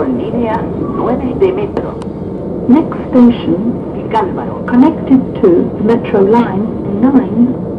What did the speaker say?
Correspondencia con línea 9 de metro. Next station, Gálvaro. connected to Metro Line 9.